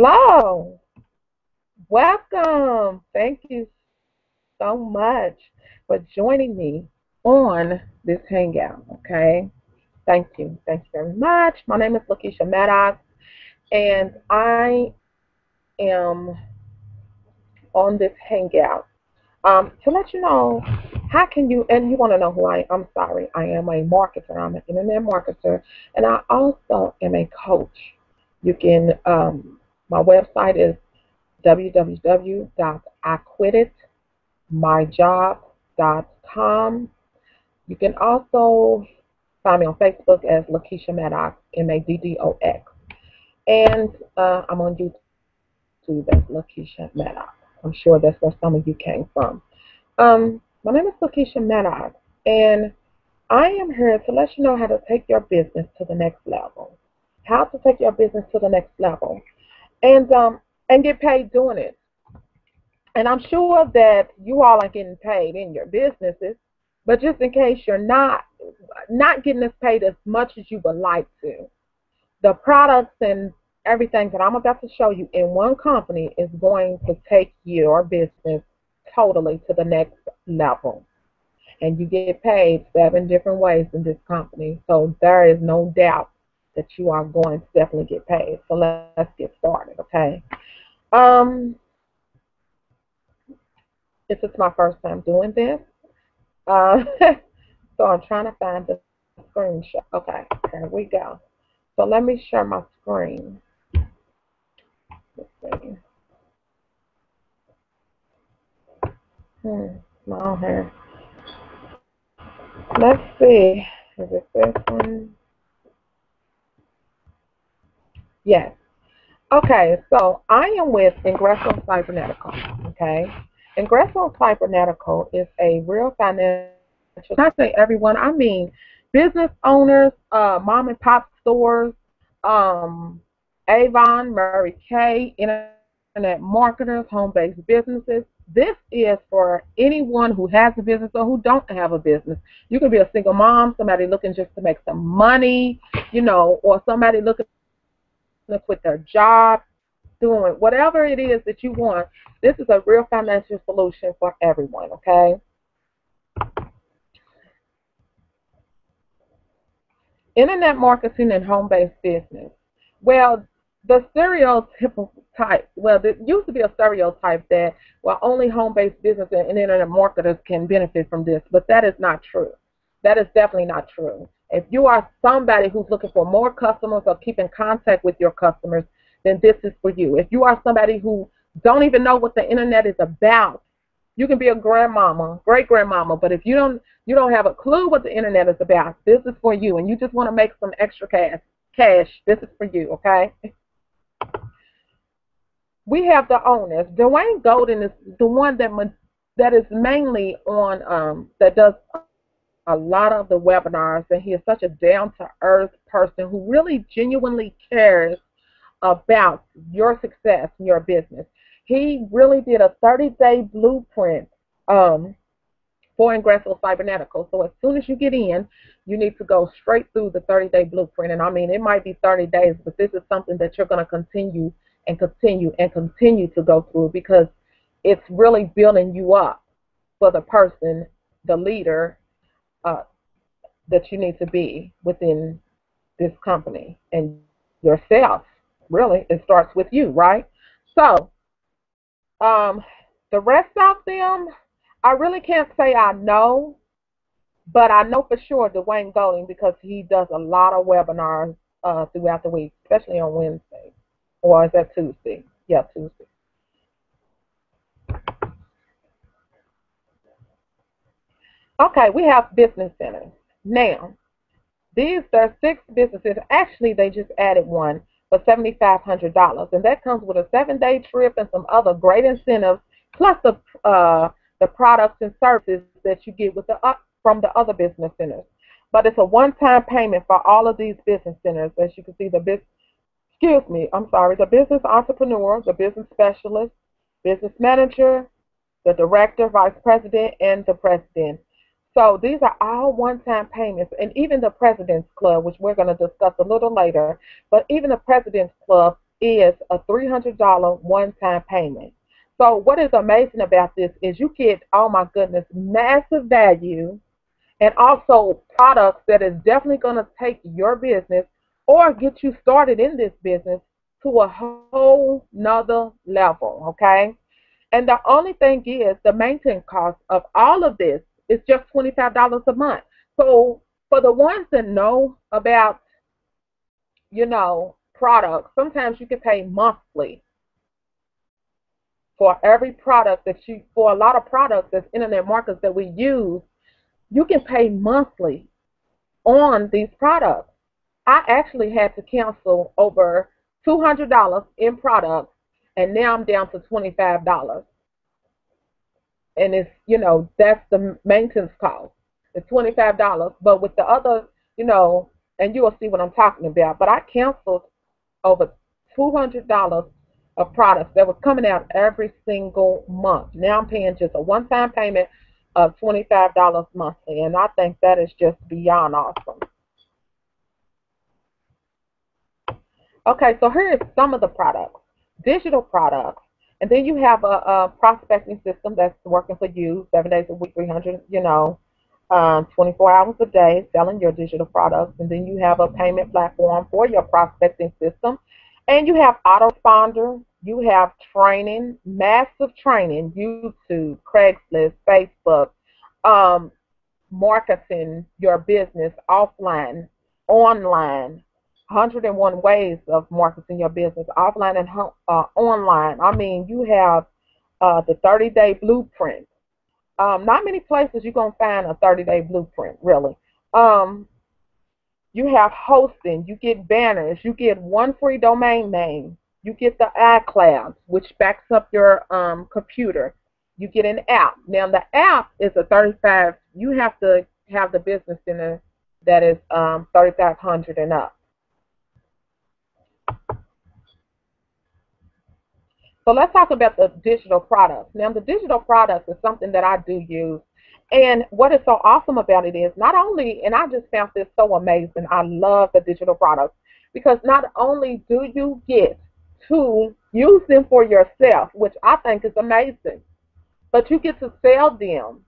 Hello. Welcome. Thank you so much for joining me on this hangout. Okay. Thank you. Thank you very much. My name is Lakesha Maddox, and I am on this hangout um, to let you know how can you and you want to know who I am. I'm sorry. I am a marketer. I'm an internet marketer, and I also am a coach. You can um, my website is www.iquittedmyjob.com. You can also find me on Facebook as Lakesha Maddox, M-A-D-D-O-X. And uh, I'm on YouTube as Lakesha Maddox. I'm sure that's where some of you came from. Um, my name is Lakesha Maddox, and I am here to let you know how to take your business to the next level. How to take your business to the next level. And um, and get paid doing it. And I'm sure that you all are getting paid in your businesses, but just in case you're not not getting as paid as much as you would like to, the products and everything that I'm about to show you in one company is going to take your business totally to the next level. And you get paid seven different ways in this company. So there is no doubt that you are going to definitely get paid. So let's get started, okay? Um, this is my first time doing this. Uh, so I'm trying to find the screenshot. Okay, here we go. So let me share my screen. Let's see. Hmm, small here. Let's see. Is it this one? Yes. Okay, so I am with Ingreso Cybernetico. Okay, Ingreso Cybernetico is a real financial. Not say everyone. I mean business owners, uh, mom and pop stores, um, Avon, Mary Kay, internet marketers, home-based businesses. This is for anyone who has a business or who don't have a business. You can be a single mom, somebody looking just to make some money, you know, or somebody looking to quit their job, doing whatever it is that you want. This is a real financial solution for everyone, okay? Internet marketing and home-based business. Well, the stereotype, well, there used to be a stereotype that, well, only home-based business and internet marketers can benefit from this, but that is not true. That is definitely not true. If you are somebody who's looking for more customers or keep in contact with your customers, then this is for you. If you are somebody who don't even know what the internet is about, you can be a grandmama, great grandmama, but if you don't you don't have a clue what the internet is about, this is for you and you just want to make some extra cash, cash, this is for you, okay? We have the owners. Dwayne Golden is the one that that is mainly on um, that does a lot of the webinars, and he is such a down to earth person who really genuinely cares about your success in your business. He really did a 30 day blueprint um, for Ingreso Cybernetico. So as soon as you get in, you need to go straight through the 30 day blueprint. And I mean, it might be 30 days, but this is something that you're going to continue and continue and continue to go through because it's really building you up for the person, the leader, uh, that you need to be within this company and yourself. Really, it starts with you, right? So, um, the rest of them, I really can't say I know, but I know for sure Dwayne Golding because he does a lot of webinars uh, throughout the week, especially on Wednesday. Or is that Tuesday? Yeah, Tuesday. Okay, we have business centers. Now, these are six businesses. Actually, they just added one for $7,500, and that comes with a seven-day trip and some other great incentives, plus the uh, the products and services that you get with the uh, from the other business centers. But it's a one-time payment for all of these business centers. As you can see, the business, excuse me, I'm sorry, the business entrepreneur, the business specialist, business manager, the director, vice president, and the president. So these are all one-time payments, and even the President's Club, which we're going to discuss a little later, but even the President's Club is a $300 one-time payment. So what is amazing about this is you get, oh my goodness, massive value and also products that is definitely going to take your business or get you started in this business to a whole nother level, okay? And the only thing is the maintenance cost of all of this is just $25 a month. So for the ones that know about, you know, products, sometimes you can pay monthly for every product that you, for a lot of products that's internet markets that we use, you can pay monthly on these products. I actually had to cancel over $200 in products, and now I'm down to $25. And it's, you know, that's the maintenance cost. It's $25. But with the other, you know, and you will see what I'm talking about. But I canceled over $200 of products that was coming out every single month. Now I'm paying just a one-time payment of $25 monthly, and I think that is just beyond awesome. Okay, so here is some of the products. Digital products. And then you have a, a prospecting system that's working for you seven days a week, 300, you know, um, 24 hours a day selling your digital products. And then you have a payment platform for your prospecting system. And you have autoresponder, you have training, massive training, YouTube, Craigslist, Facebook, um, marketing your business offline, online, 101 ways of marketing your business offline and uh, online. I mean, you have uh, the 30 day blueprint. Um, not many places you're going to find a 30 day blueprint, really. Um, you have hosting, you get banners, you get one free domain name, you get the iCloud, which backs up your um, computer. You get an app. Now the app is a 35. You have to have the business center that is um, 3,500 and up. So let's talk about the digital products. Now the digital products is something that I do use. And what is so awesome about it is not only, and I just found this so amazing, I love the digital products because not only do you get to use them for yourself, which I think is amazing. But you get to sell them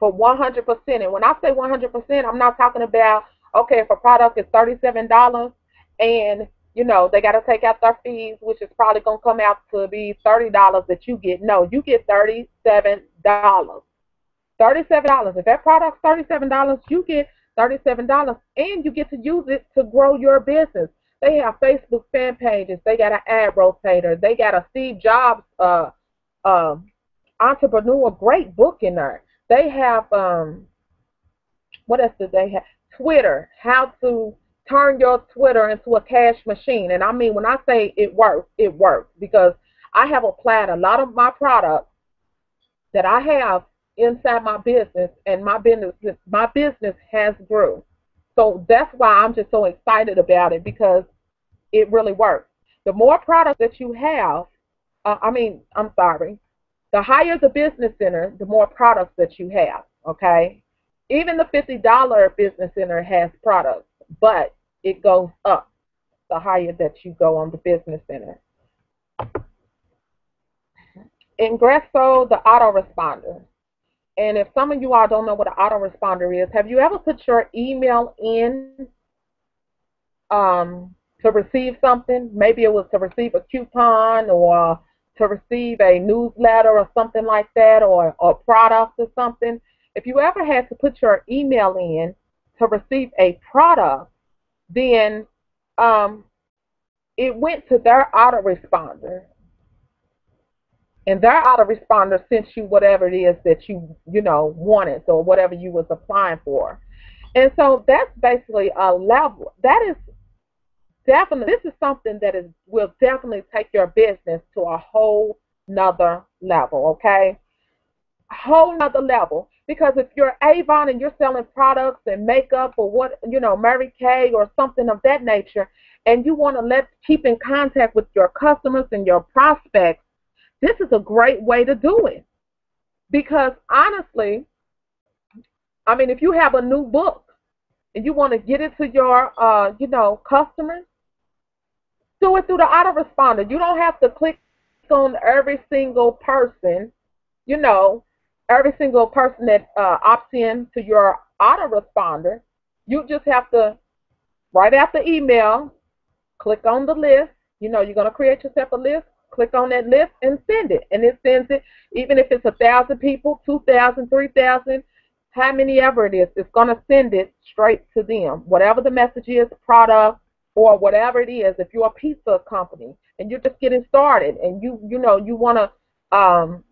for 100%. And when I say 100%, I'm not talking about, okay, if a product is $37 and, you know, they got to take out their fees, which is probably going to come out to be $30 that you get. No, you get $37. $37. If that product's $37, you get $37 and you get to use it to grow your business. They have Facebook fan pages. They got an ad rotator. They got a Steve Jobs uh, uh, entrepreneur great book in there. They have um, what else do they have? Twitter. How to turn your Twitter into a cash machine. And I mean, when I say it works, it works because I have applied a lot of my products that I have inside my business, and my business my business has grew. So that's why I'm just so excited about it because it really works. The more products that you have, uh, I mean, I'm sorry, the higher the business center, the more products that you have, okay? Even the $50 business center has products, but it goes up the higher that you go on the business center. Ingreso, the autoresponder. And if some of you all don't know what an autoresponder is, have you ever put your email in um, to receive something? Maybe it was to receive a coupon or to receive a newsletter or something like that or a product or something. If you ever had to put your email in to receive a product, then um, it went to their autoresponder. And their autoresponder sent you whatever it is that you you know wanted or whatever you was applying for. And so that's basically a level that is definitely this is something that is will definitely take your business to a whole nother level okay? A whole nother level because if you're Avon and you're selling products and makeup or what you know Mary Kay or something of that nature and you want to let keep in contact with your customers and your prospects this is a great way to do it. Because honestly, I mean, if you have a new book and you want to get it to your, uh, you know, customers, do it through the autoresponder. You don't have to click on every single person, you know, every single person that uh, opts in to your autoresponder. You just have to out the email, click on the list. You know, you're going to create yourself a list. Click on that list and send it. And it sends it, even if it's a thousand people, two thousand, three thousand, how many ever it is, it's going to send it straight to them. Whatever the message is, product, or whatever it is, if you're a pizza company and you're just getting started and you you know you want to um,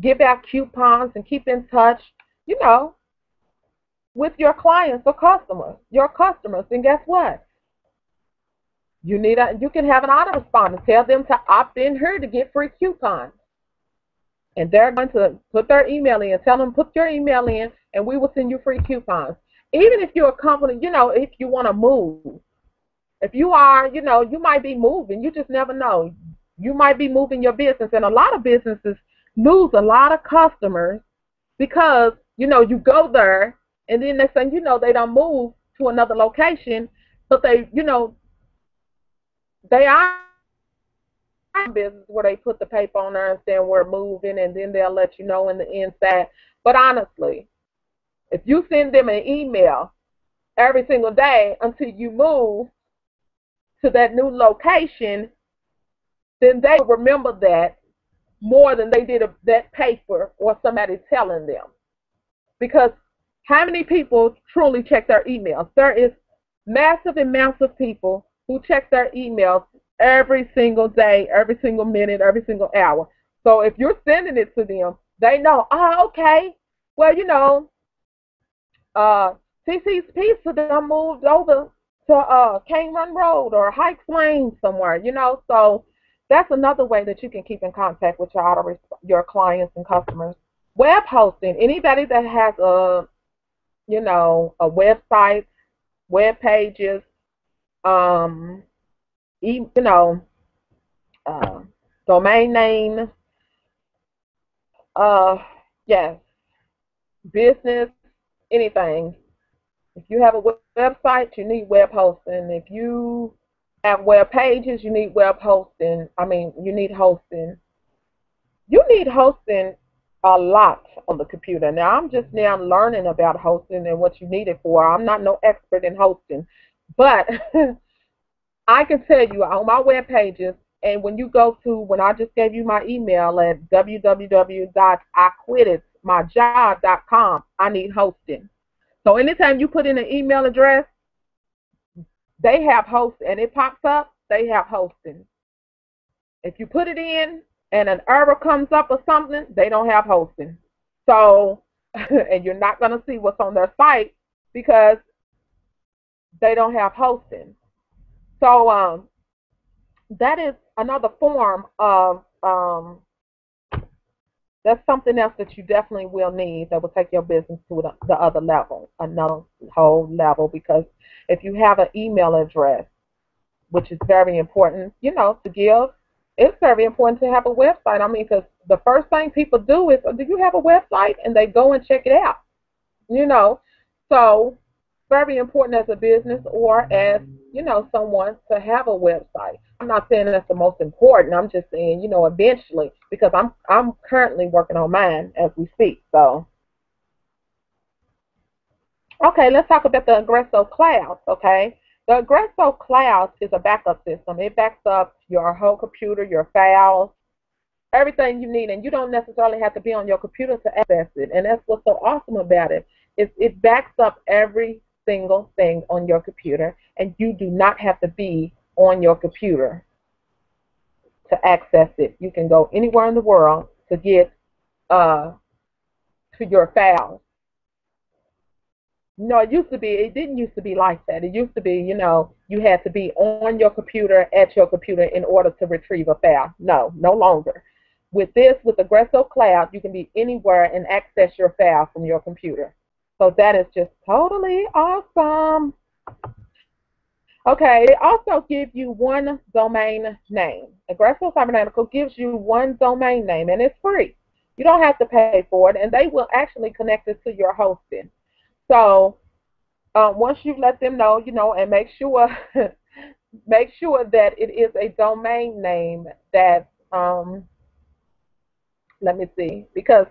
give out coupons and keep in touch, you know, with your clients or customers, your customers, and guess what? You need a you can have an autoresponder. Tell them to opt in here to get free coupons. And they're going to put their email in. Tell them put your email in and we will send you free coupons. Even if you're a company, you know, if you want to move, if you are, you know, you might be moving. You just never know. You might be moving your business, and a lot of businesses lose a lot of customers because you know you go there, and then they say, you know, they don't move to another location, but they, you know, they are business where they put the paper on there and saying we're moving, and then they'll let you know in the inside. But honestly, if you send them an email every single day until you move, to that new location, then they remember that more than they did a, that paper or somebody telling them. Because how many people truly check their emails? There is massive amounts of people who check their emails every single day, every single minute, every single hour. So if you're sending it to them, they know, oh, okay, well, you know, uh, Cici's Pizza done moved over to uh, Cane Run Road or Hikes Lane somewhere, you know. So that's another way that you can keep in contact with your your clients and customers. Web hosting. Anybody that has a, you know, a website, web pages, um, you know, uh, domain name, uh, yes, business, anything if you have a website, you need web hosting. If you web pages, you need web hosting. I mean, you need hosting. You need hosting a lot on the computer. Now, I'm just now learning about hosting and what you need it for. I'm not no expert in hosting, but I can tell you on my web pages, and when you go to, when I just gave you my email at www.iquittedmyjob.com, I need hosting. So anytime you put in an email address, they have host and it pops up, they have hosting. If you put it in and an error comes up or something, they don't have hosting. So, and you're not going to see what's on their site because they don't have hosting. So, um, that is another form of um, that's something else that you definitely will need that will take your business to the other level, another whole level. Because if you have an email address, which is very important, you know, to give, it's very important to have a website. I mean, because the first thing people do is, oh, do you have a website? And they go and check it out, you know. So very important as a business or as, you know, someone to have a website. I'm not saying that's the most important. I'm just saying, you know, eventually because I'm I'm currently working on mine as we speak. So Okay, let's talk about the Ingreso Cloud, okay? The Ingreso Cloud is a backup system. It backs up your whole computer, your files, everything you need, and you don't necessarily have to be on your computer to access it. And that's what's so awesome about it. Is it backs up every single thing on your computer, and you do not have to be on your computer to access it. You can go anywhere in the world to get uh, to your files. No, it used to be, it didn't used to be like that. It used to be, you know, you had to be on your computer, at your computer in order to retrieve a file. No, no longer. With this, with Ingreso Cloud, you can be anywhere and access your file from your computer. So that is just totally awesome. Okay, it also gives you one domain name. Ingreso Cybernetico gives you one domain name, and it's free. You don't have to pay for it, and they will actually connect it to your hosting. So um, once you let them know, you know, and make sure make sure that it is a domain name that um let me see because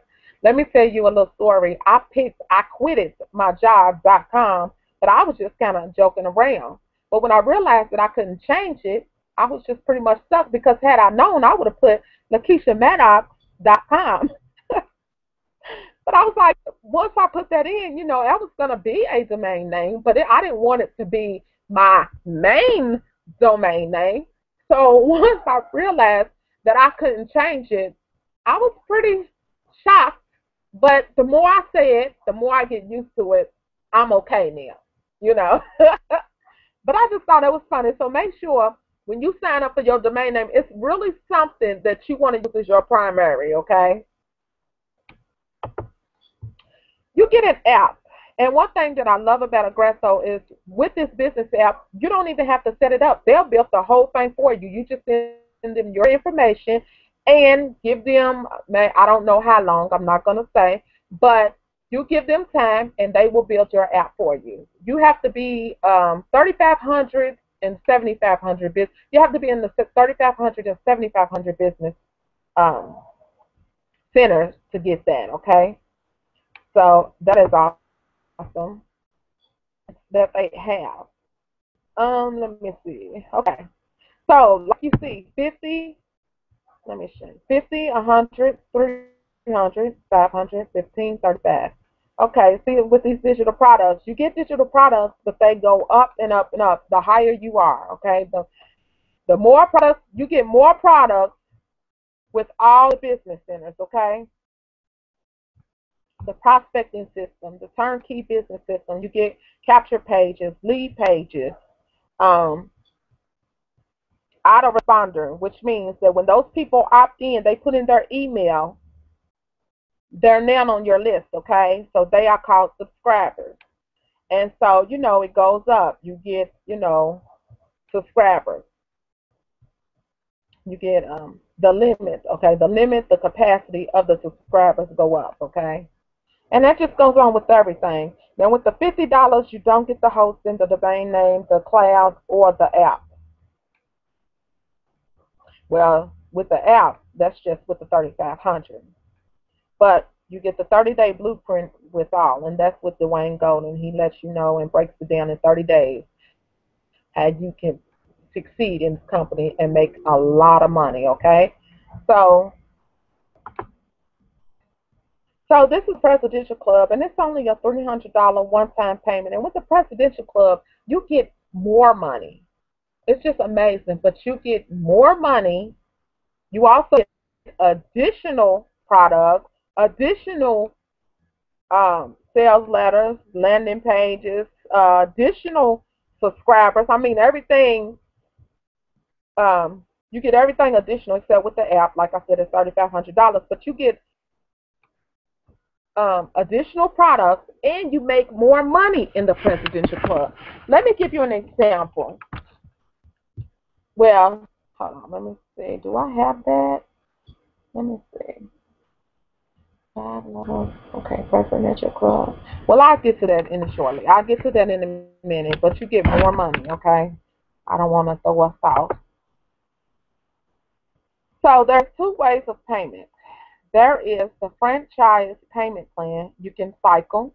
let me tell you a little story. I picked I quitted my job.com, but I was just kind of joking around. But when I realized that I couldn't change it, I was just pretty much stuck because had I known, I would have put LakeshaMaddox.com. but I was like, once I put that in, you know, that was going to be a domain name, but it, I didn't want it to be my main domain name. So once I realized that I couldn't change it, I was pretty shocked. But the more I say it, the more I get used to it. I'm okay now, you know. but I just thought it was funny. So make sure when you sign up for your domain name, it's really something that you want to use as your primary, okay? You get an app. And one thing that I love about Ingreso is with this business app, you don't even have to set it up. They'll build the whole thing for you. You just send them your information and give them, I don't know how long, I'm not going to say, but you give them time and they will build your app for you. You have to be um, 3,500 and 7,500 business. You have to be in the 3,500 and 7,500 business um, centers to get that. Okay, so that is awesome that they have. Um, let me see. Okay, so like you see, 50. Let me you. 50, 100, 300, 500, 15, 35. Okay, see with these digital products, you get digital products, but they go up and up and up the higher you are. Okay, the the more products you get more products with all the business centers. Okay, the prospecting system, the turnkey business system, you get capture pages, lead pages, um, autoresponder, which means that when those people opt in, they put in their email they're now on your list, okay? So they are called subscribers. And so, you know, it goes up. You get, you know, subscribers. You get um, the limit, okay? The limit, the capacity of the subscribers go up, okay? And that just goes on with everything. Now, with the $50, you don't get the hosting, the domain name, the cloud, or the app. Well, with the app, that's just with the 3500 but you get the 30 day blueprint with all, and that's with Dwayne Golden. He lets you know and breaks it down in 30 days how you can succeed in this company and make a lot of money, okay? So, so this is Presidential Club, and it's only a $300 one-time payment. And with the Presidential Club, you get more money. It's just amazing, but you get more money. You also get additional products additional um, sales letters, landing pages, uh, additional subscribers. I mean, everything. Um, you get everything additional except with the app. Like I said, it's thirty-five hundred dollars, but you get um, additional products and you make more money in the Presidential Club. Let me give you an example. Well, hold on. Let me see. Do I have that? Let me see. Five levels. Okay, presidential club. Well, I'll get to that in a shortly. I'll get to that in a minute, but you get more money, okay? I don't want to throw us off. So there's two ways of payment. There is the franchise payment plan. You can cycle.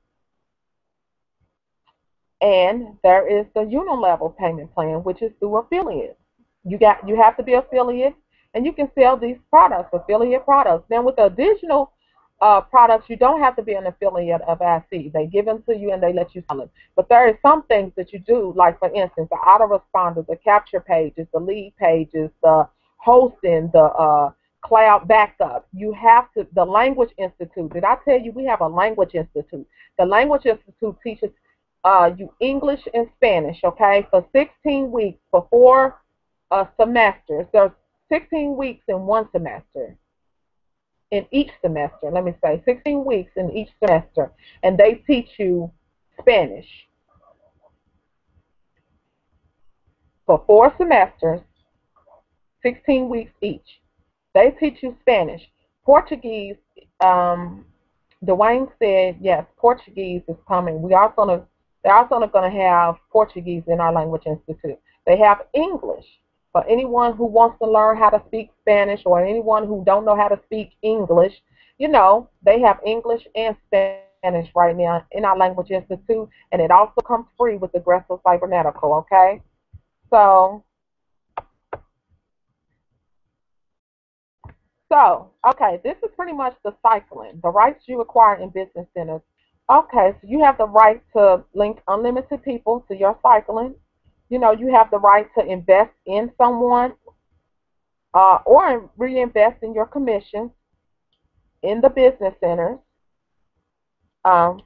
And there is the unilevel payment plan, which is through affiliates. You got you have to be affiliate and you can sell these products, affiliate products. Then with the additional uh, products, you don't have to be an affiliate of IC. They give them to you and they let you sell them. But there are some things that you do, like for instance, the autoresponder, the capture pages, the lead pages, the hosting, the uh, cloud backup. You have to, the Language Institute. Did I tell you we have a Language Institute? The Language Institute teaches uh, you English and Spanish, okay, for 16 weeks, for four uh, semesters. There's 16 weeks in one semester in each semester, let me say 16 weeks in each semester, and they teach you Spanish for four semesters, 16 weeks each. They teach you Spanish. Portuguese, um, Dwayne said, yes, Portuguese is coming. We also gonna, they're also going to have Portuguese in our language institute. They have English for anyone who wants to learn how to speak Spanish or anyone who don't know how to speak English. You know, they have English and Spanish right now in our Language Institute, and it also comes free with Ingreso Cybernetico, okay? So, so, okay, this is pretty much the cycling, the rights you acquire in business centers. Okay, so you have the right to link unlimited people to your cycling. You know, you have the right to invest in someone uh, or reinvest in your commissions in the business centers. Um,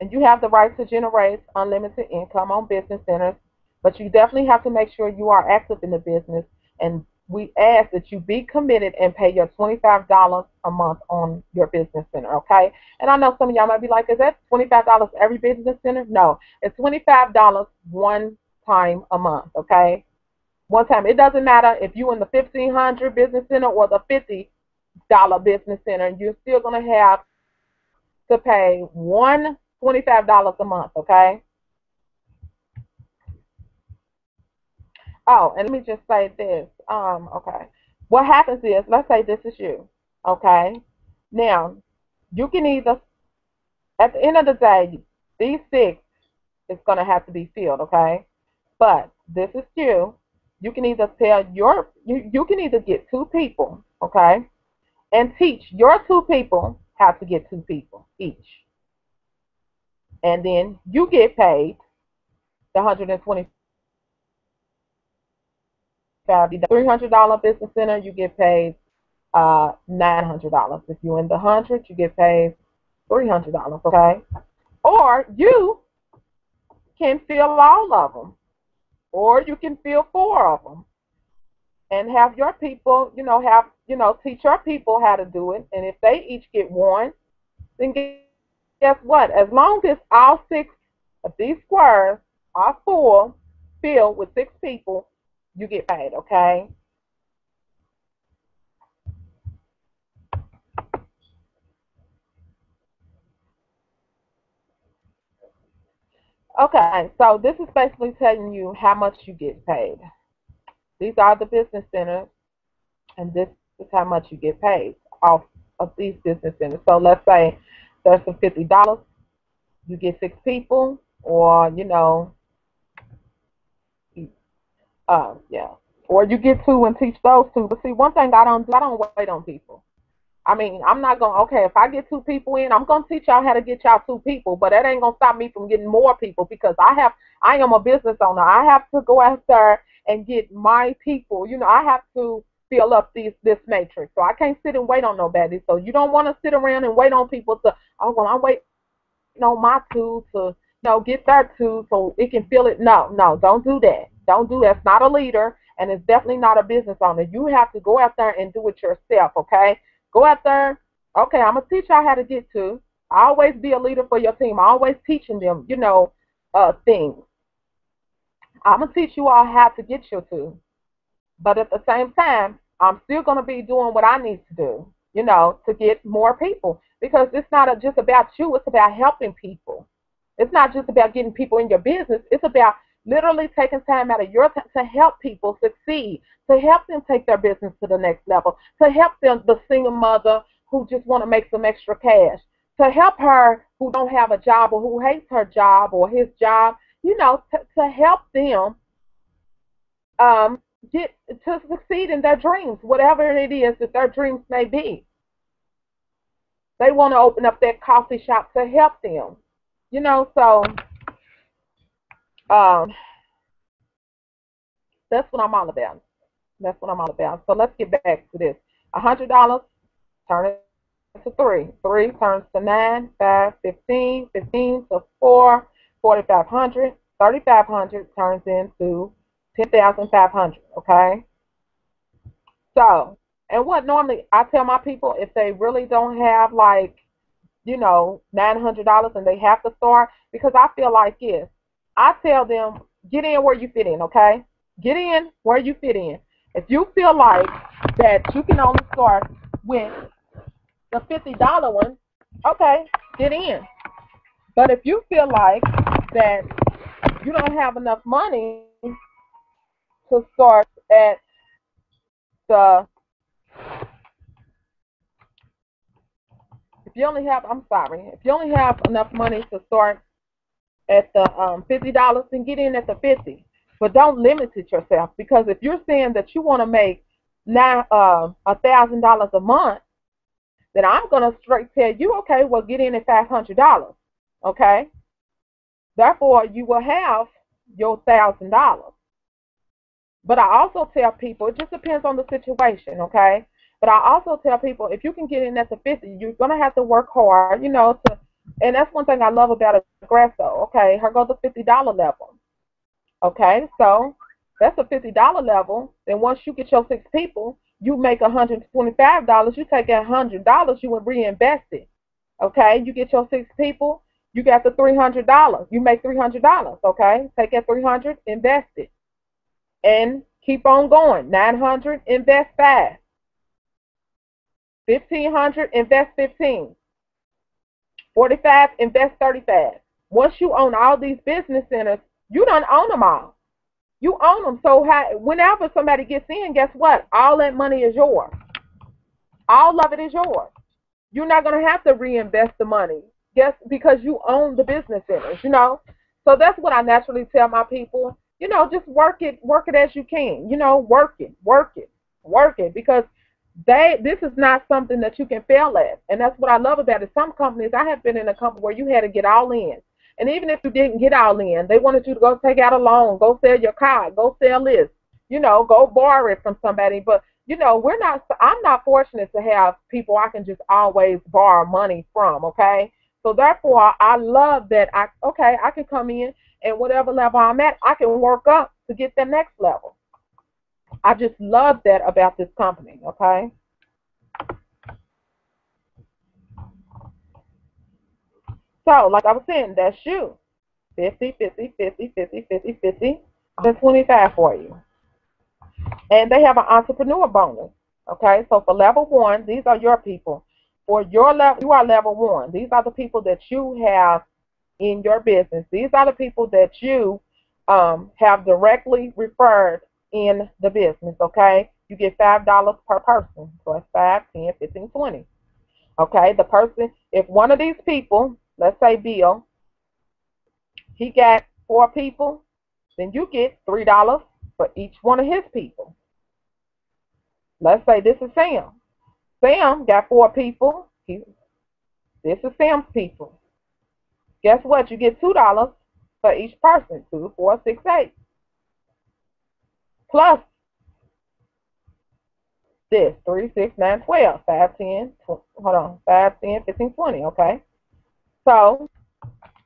and you have the right to generate unlimited income on business centers, but you definitely have to make sure you are active in the business. And we ask that you be committed and pay your $25 a month on your business center, okay? And I know some of y'all might be like, is that $25 every business center? No, it's $25 one time a month, okay? One time. It doesn't matter if you're in the 1500 business center or the $50 business center, you're still going to have to pay one $25 a month, okay? Oh, and let me just say this. Um, okay. What happens is, let's say this is you, okay? Now, you can either, at the end of the day, these six is going to have to be filled, okay? But this is you. You can either tell your, you, you can either get two people, okay? And teach your two people how to get two people each. And then you get paid the 120 three hundred dollar business center, you get paid uh, nine hundred dollars. If you're in the hundred, you get paid three hundred dollars. Okay, or you can fill all of them, or you can fill four of them, and have your people, you know, have you know, teach your people how to do it. And if they each get one, then guess what? As long as all six of these squares are full, filled with six people, you get paid, okay? Okay, so this is basically telling you how much you get paid. These are the business centers, and this is how much you get paid off of these business centers. So let's say there's some $50, you get six people, or, you know, um, yeah. Or you get two and teach those two. But see, one thing I don't do, I don't wait on people. I mean, I'm not going, to okay, if I get two people in, I'm going to teach y'all how to get y'all two people, but that ain't going to stop me from getting more people because I have, I am a business owner. I have to go out there and get my people. You know, I have to fill up these, this matrix. So I can't sit and wait on nobody. So you don't want to sit around and wait on people to, oh, well, I'm waiting on my two to, you know, get their two so it can fill it. No, no, don't do that. Don't do that. It's not a leader, and it's definitely not a business owner. You have to go out there and do it yourself, okay? Go out there. Okay, I'm to teach y'all how to get to. Always be a leader for your team. Always teaching them, you know, uh, things. I'm to teach you all how to get your to. But at the same time, I'm still to be doing what I need to do, you know, to get more people. Because it's not a, just about you. It's about helping people. It's not just about getting people in your business. It's about literally taking time out of your time to help people succeed, to help them take their business to the next level, to help them, the single mother who just want to make some extra cash, to help her who don't have a job or who hates her job or his job, you know, to, to help them um, get to succeed in their dreams, whatever it is that their dreams may be. They want to open up that coffee shop to help them, you know, so um, that's what I'm all about. That's what I'm all about. So let's get back to this. A hundred dollars, turn it to three. Three turns to nine, five, fifteen, fifteen to four, forty-five hundred. Thirty-five hundred turns into ten thousand five hundred. Okay. So, and what normally I tell my people if they really don't have like, you know, nine hundred dollars and they have to start because I feel like yes, I tell them, get in where you fit in, okay? Get in where you fit in. If you feel like that you can only start with the $50 one, okay, get in. But if you feel like that you don't have enough money to start at the if you only have I'm sorry, if you only have enough money to start at the um, fifty dollars, then get in at the fifty. But don't limit it yourself because if you're saying that you want to make now uh, a thousand dollars a month, then I'm gonna straight tell you, okay, well get in at five hundred dollars. Okay? Therefore you will have your thousand dollars. But I also tell people it just depends on the situation, okay? But I also tell people if you can get in at the fifty, you're gonna have to work hard, you know, to and that's one thing I love about Ingreso. Okay, her goes to fifty dollar level. Okay, so that's a fifty dollar level. Then once you get your six people, you make $125, you take that $100, you would reinvest it. Okay, you get your six people, you got the $300. You make $300, okay? Take that 300 invest it. And keep on going. 900 invest 5. 1500 invest 15. 45 invest 35. Once you own all these business centers, you don't own them all. You own them. So how, whenever somebody gets in, guess what? All that money is yours. All of it is yours. You're not going to have to reinvest the money. Guess because you own the business centers, you know. So that's what I naturally tell my people. You know, just work it, work it as you can. You know, work it, work it, work it, because they this is not something that you can fail at. And that's what I love about it. Some companies, I have been in a company where you had to get all in. And even if you didn't get all in, they wanted you to go take out a loan, go sell your car, go sell this, you know, go borrow it from somebody. But you know, we're not. I'm not fortunate to have people I can just always borrow money from. Okay, so therefore, I love that. I okay, I can come in and whatever level I'm at, I can work up to get the next level. I just love that about this company. Okay. So, like I was saying, that's you. 50, 50, 50, 50, 50, 50, then 25 for you. And they have an entrepreneur bonus. Okay, so for level one, these are your people. For your level, you are level one. These are the people that you have in your business. These are the people that you um, have directly referred in the business. Okay, you get five dollars per person. So it's five, ten, fifteen, twenty. Okay, the person, if one of these people let's say Bill, he got four people, then you get three dollars for each one of his people. Let's say this is Sam. Sam got four people. He, this is Sam's people. Guess what? You get two dollars for each person. Two, four, six, eight. Plus this, three, six, nine, twelve, five, ten, tw- hold on, five, ten, fifteen, twenty, okay? So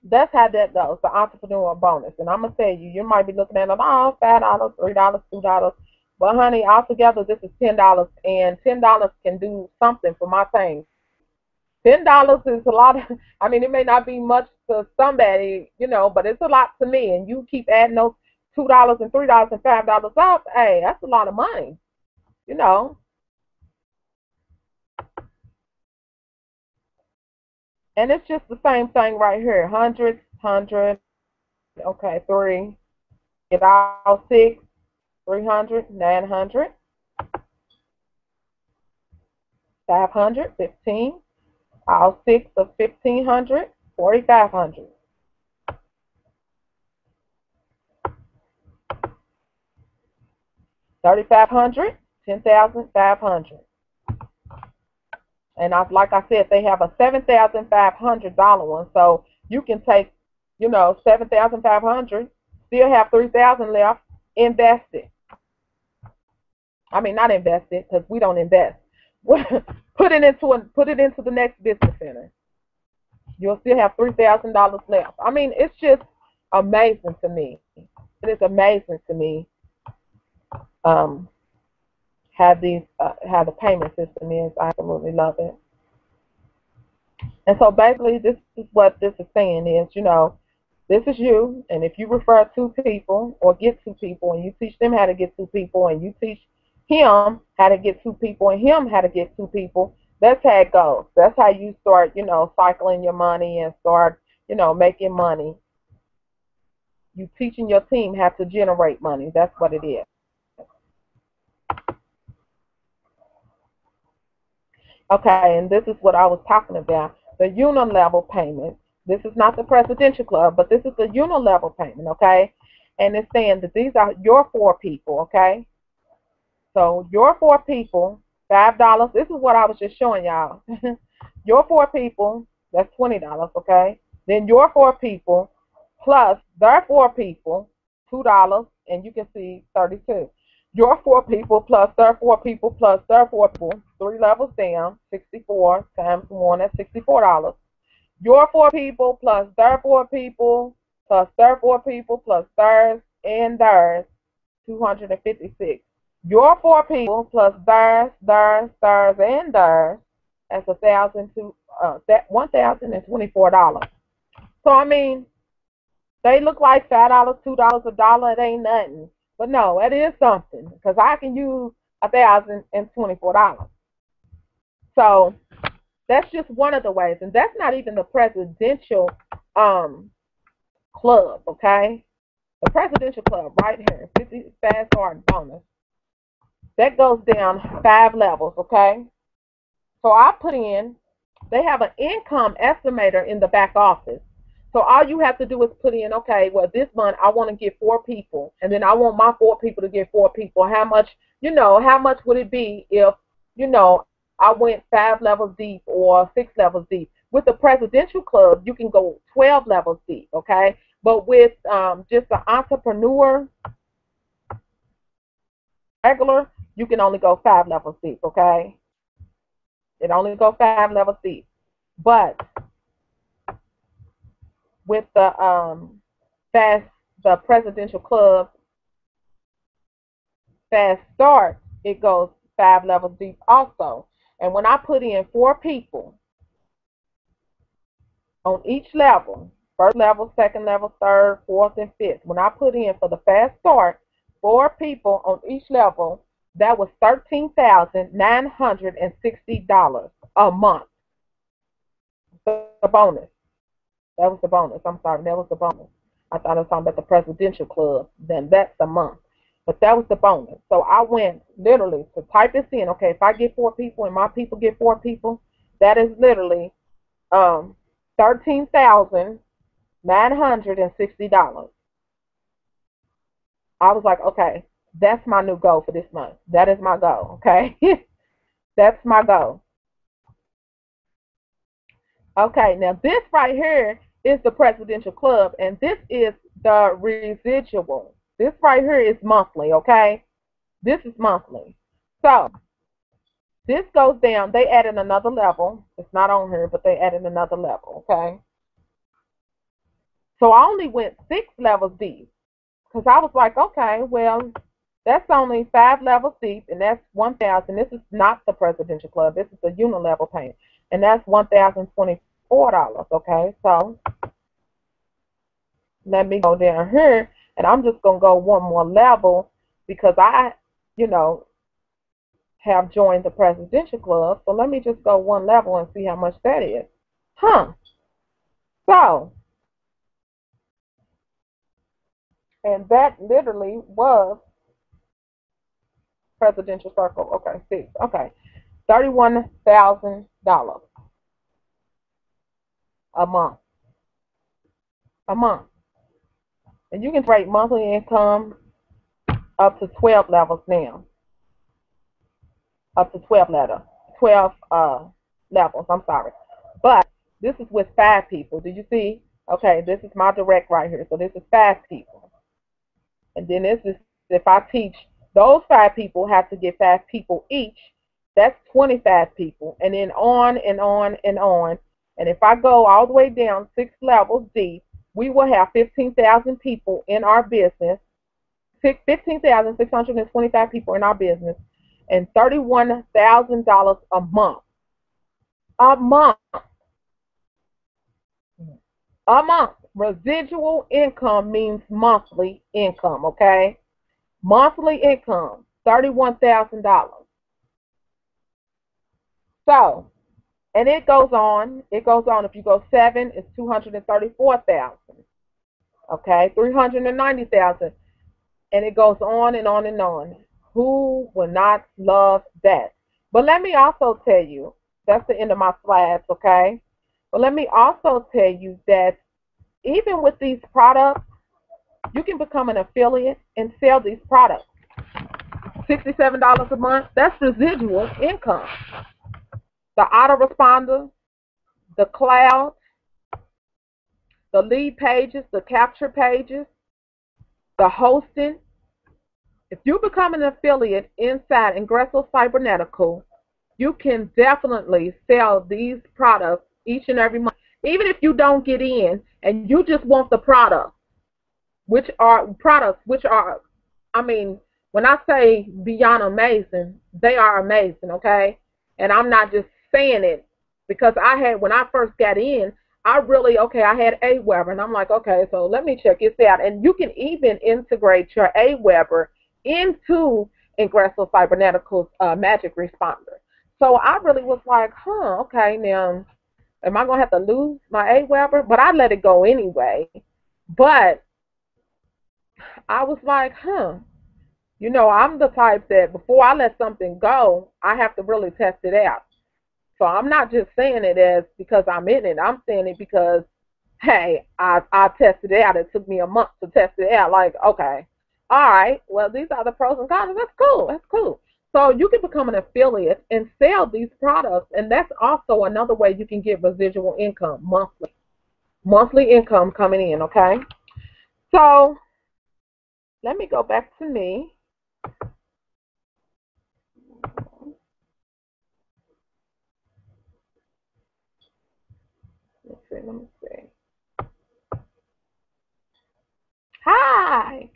that's how that goes, the entrepreneur bonus. And I'm gonna tell you, you might be looking at oh, it, three dollars, two dollars. But honey, altogether this is ten dollars and ten dollars can do something for my thing. Ten dollars is a lot of I mean it may not be much to somebody, you know, but it's a lot to me and you keep adding those two dollars and three dollars and five dollars off, hey, that's a lot of money. You know. And it's just the same thing right here. Hundred, hundred, okay, three. Get all six, three hundred, nine hundred, five hundred, fifteen. All six of fifteen hundred, hundred. Thirty-five hundred, ten thousand five hundred. And I, like I said, they have a seven thousand five hundred dollar one, so you can take, you know, seven thousand five hundred, still have three thousand left, invest it. I mean, not invest it because we don't invest. put it into a, put it into the next business center. You'll still have three thousand dollars left. I mean, it's just amazing to me. It is amazing to me. Um, how these uh, how the payment system is. I absolutely love it. And so basically, this is what this is saying is, you know, this is you, and if you refer two people or get two people, and you teach them how to get two people, and you teach him how to get two people, and him how to get two people, that's how it goes. That's how you start, you know, cycling your money and start, you know, making money. You teaching your team how to generate money. That's what it is. Okay, and this is what I was talking about. The unilevel payment. This is not the presidential club, but this is the unilevel payment, okay? And it's saying that these are your four people, okay? So your four people, five dollars. This is what I was just showing y'all. your four people, that's twenty dollars, okay? Then your four people plus their four people, two dollars, and you can see thirty-two. Your four people plus their four people plus their four people, three levels down, sixty-four times one, sixty-four dollars. Your four people plus their four people plus their four people plus theirs and theirs, two hundred and fifty-six. Your four people plus theirs, theirs, theirs, and theirs, that's a thousand two, uh, that one thousand and twenty-four dollars. So I mean, they look like five dollars, two dollars, a dollar. It ain't nothing, but no, it is something because I can use a thousand and twenty-four dollars. So that's just one of the ways, and that's not even the presidential um club, okay? The presidential club right here, 50 fast start bonus. That goes down five levels, okay? So I put in, they have an income estimator in the back office. So all you have to do is put in, okay, well, this month I want to get four people, and then I want my four people to get four people. How much, you know, how much would it be if, you know, I went five levels deep or six levels deep? With the presidential club, you can go 12 levels deep, okay? But with um, just the entrepreneur regular, you can only go five levels deep, okay? It only go five levels deep. But with the um, fast, the presidential club fast start, it goes five levels deep also. And when I put in four people on each level, first level, second level, third, fourth, and fifth, when I put in for the fast start, four people on each level, that was $13,960 a month. The bonus. That was the bonus. I'm sorry, that was the bonus. I thought I was talking about the presidential club. Then that's the month. But that was the bonus. So I went literally to type this in. Okay, if I get four people and my people get four people, that is literally um, thirteen thousand nine hundred and sixty dollars. I was like, okay, that's my new goal for this month. That is my goal, okay? that's my goal. Okay, now this right here is the presidential club, and this is the residual. This right here is monthly, okay? This is monthly. So, this goes down. They added another level. It's not on here, but they added another level, okay? So I only went six levels deep because I was like, okay, well, that's only five levels deep, and that's 1,000. This is not the presidential club. This is the unilevel paint, and that's $1,024. Okay, so let me go down here, and I'm just going to go one more level because I, you know, have joined the presidential club. So let me just go one level and see how much that is. Huh. So, and that literally was presidential circle. Okay, six. Okay, thirty-one thousand dollars a month. A month, and you can rate monthly income up to twelve levels now. Up to twelve letter, twelve uh levels. I'm sorry, but this is with five people. Do you see? Okay, this is my direct right here. So this is five people, and then this is if I teach those five people have to get five people each. That's 25 people. And then on and on and on. And if I go all the way down six levels deep, we will have 15,000 people in our business, 15,625 people in our business, and $31,000 a month. A month. A month. Residual income means monthly income, okay? Monthly income, $31,000. So, and it goes on. It goes on. If you go seven, it's 234,000. Okay, 390,000. And it goes on and on and on. Who will not love that? But let me also tell you, that's the end of my slides, okay? But let me also tell you that even with these products, you can become an affiliate and sell these products. $67 a month, that's residual income. The autoresponder, the cloud, the lead pages, the capture pages, the hosting. If you become an affiliate inside Ingreso Cybernetico, you can definitely sell these products each and every month. Even if you don't get in and you just want the product, which are products which are, I mean, when I say beyond amazing, they are amazing, okay? And I'm not just saying it because I had, when I first got in, I really, okay, I had Aweber, and I'm like, okay, so let me check this out. And you can even integrate your Aweber into Ingreso Cybernetico's uh, Magic Responder. So I really was like, huh, okay, now, am I going to have to lose my Aweber? But I let it go anyway. But I was like, huh, you know, I'm the type that before I let something go, I have to really test it out. So I'm not just saying it as because I'm in it. I'm saying it because, hey, I I tested it out. It took me a month to test it out. Like, okay, all right, well, these are the pros and cons. That's cool. That's cool. So you can become an affiliate and sell these products, and that's also another way you can get residual income monthly. Monthly income coming in, okay? So let me go back to me. Let's see, let me see. Hi.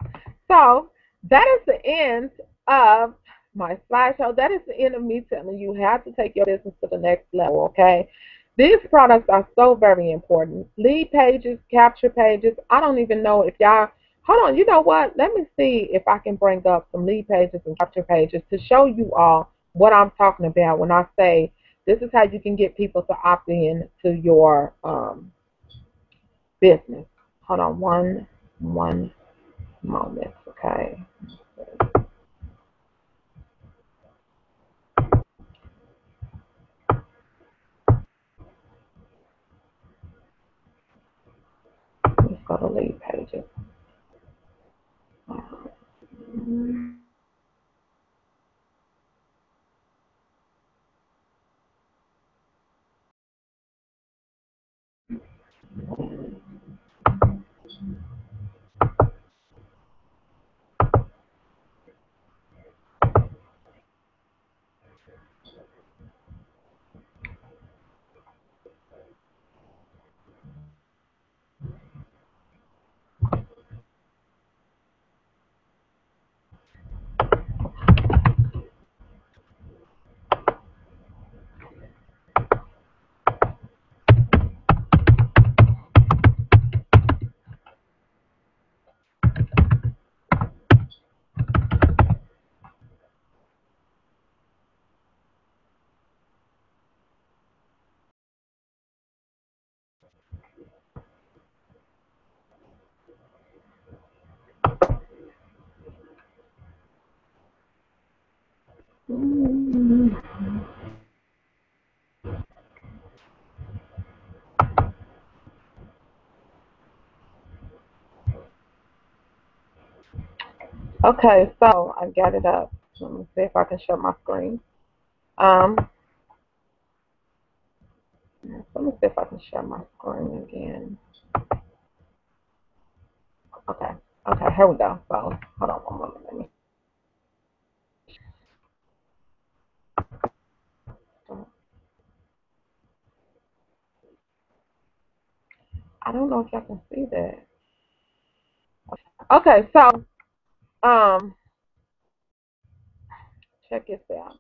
So that is the end of my slideshow. That is the end of me telling you how to take your business to the next level, okay? These products are so very important. Lead pages, capture pages. I don't even know if y'all Hold on, you know what? Let me see if I can bring up some lead pages and capture pages to show you all what I'm talking about when I say this is how you can get people to opt in to your um, business. Hold on one one moment, okay? Let's go to lead pages. Uh, Okay, so I've got it up. Let me see if I can share my screen. Um, let me see if I can share my screen again. Okay, okay, here we go. So hold on one moment. Let me. I don't know if y'all can see that. Okay, so um, check this out.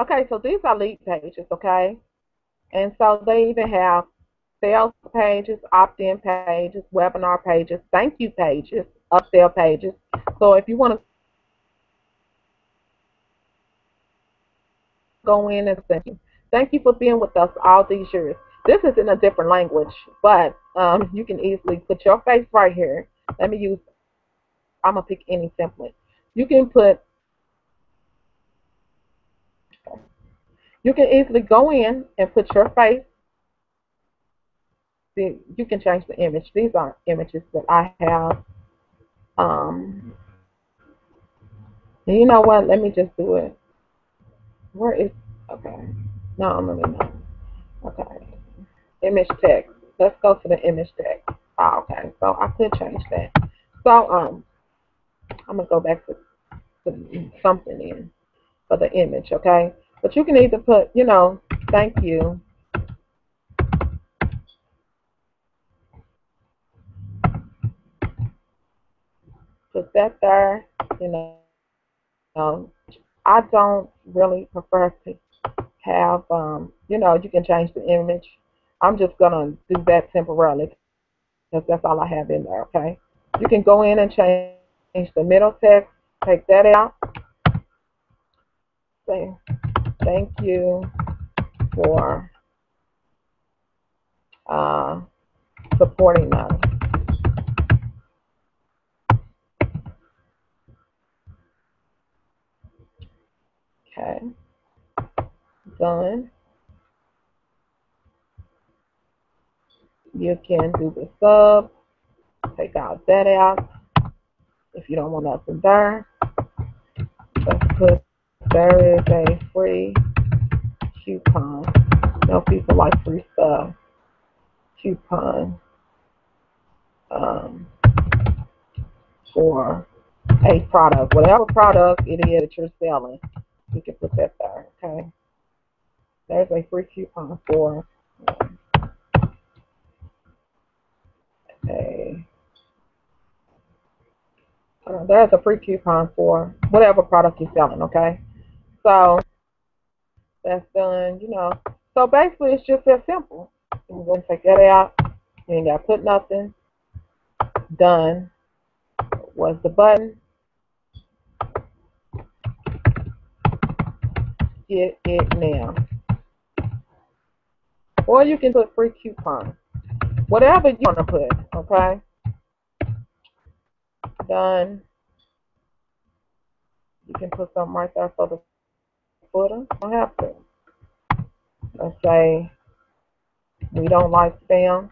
Okay, so these are lead pages, okay? And so they even have sales pages, opt-in pages, webinar pages, thank you pages, upsell pages. So if you want to go in and thank you. Thank you for being with us all these years. This is in a different language, but um, you can easily put your face right here. Let me use, I'm going to pick any template. You can put You can easily go in and put your face. See, you can change the image. These are images that I have. Um, you know what? Let me just do it. Where is, okay. No, let me know. Okay. Image text. Let's go to the image text. Oh, okay. So I could change that. So, um, I'm to go back to, to something in for the image, okay? But you can either put, you know, thank you. Put that there, you know. Um, I don't really prefer to have, um, you know, you can change the image. I'm just going to do that temporarily because that's all I have in there, okay? You can go in and change the middle text, take that out. Say, thank you for uh, supporting us. Okay. Done. You can do the sub. Take out that out if you don't want nothing there. Let's put there is a free coupon. No people like free stuff. Coupon um, for a product, whatever product it is that you're selling. You can put that there, okay? There's a free coupon for a uh, there's a free coupon for whatever product you're selling, okay? So that's done, you know. So basically it's just that simple. You're going to take that out. You ain't got to put nothing. Done. Was the button. get it now. Or you can put free coupon. Whatever you want to put, okay? Done. You can put something right there for the footer. Don't have to. Let's say we don't like spam.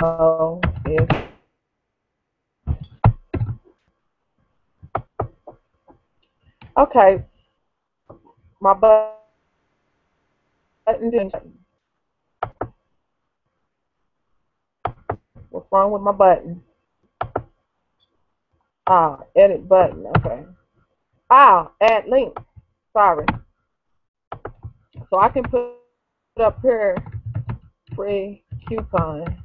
So if Okay. My button. What's wrong with my button? Ah, edit button. Okay. Ah, add link. Sorry. So I can put up here free coupon.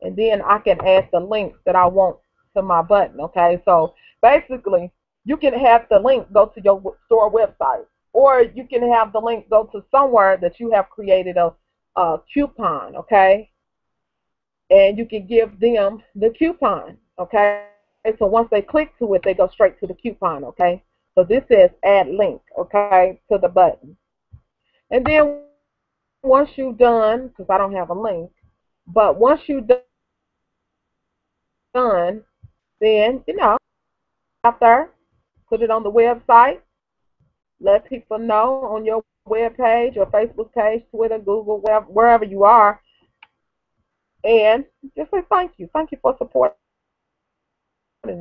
And then I can add the links that I want to my button. Okay. So basically, you can have the link go to your store website, or you can have the link go to somewhere that you have created a, a coupon, okay? And you can give them the coupon, okay? And so once they click to it, they go straight to the coupon, okay? So this says add link, okay, to the button. And then once you've done, because I don't have a link, but once you've done, then, you know, there, put it on the website, let people know on your web page or Facebook page, Twitter, Google, wherever, wherever you are, and just say thank you. Thank you for supporting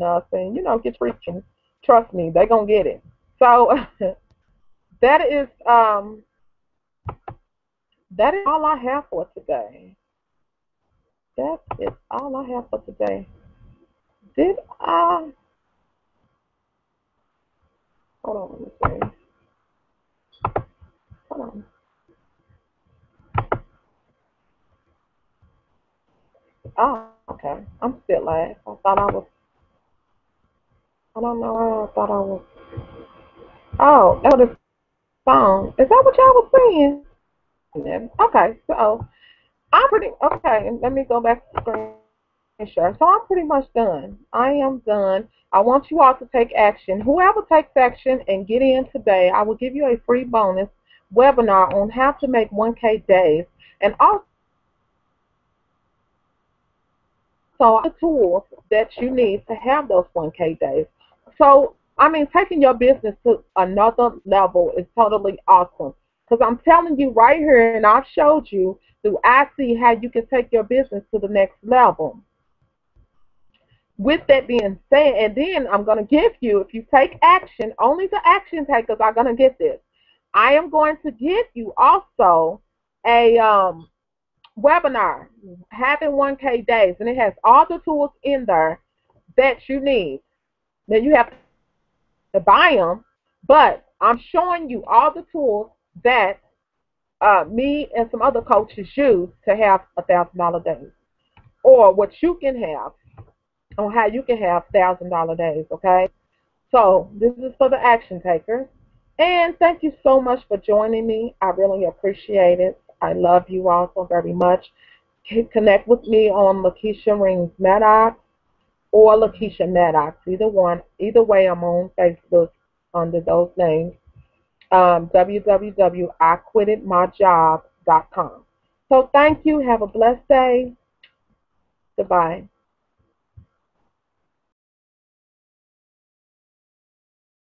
us, and you know, get reaching. Trust me, they're gonna get it. So that is um that is all I have for today. That is all I have for today. Did I Hold on, let me see. On. Oh, okay. I'm still live. I thought I was. I don't know. I thought I was. Oh, that was song. Is that what y'all was saying? Okay, so I'm pretty okay. Let me go back to the screen share. So I'm pretty much done. I am done. I want you all to take action. Whoever takes action and get in today, I will give you a free bonus webinar on how to make 1K days. And also, the tools that you need to have those 1K days. So, I mean, taking your business to another level is totally awesome. Because I'm telling you right here, and I've showed you through IC how you can take your business to the next level. With that being said, and then I'm going to give you, if you take action, only the action takers are going to get this. I am going to give you also a um, webinar, having 1K days, and it has all the tools in there that you need. Now you have to buy them, but I'm showing you all the tools that uh, me and some other coaches use to have a thousand dollar days, or what you can have on how you can have thousand dollar days. Okay, so this is for the action takers. And thank you so much for joining me. I really appreciate it. I love you all so very much. Connect with me on Lakesha Reams Maddox or Lakesha Maddox, either one. Either way, I'm on Facebook under those names. Um, www.iquittedmyjob.com. So thank you. Have a blessed day. Goodbye.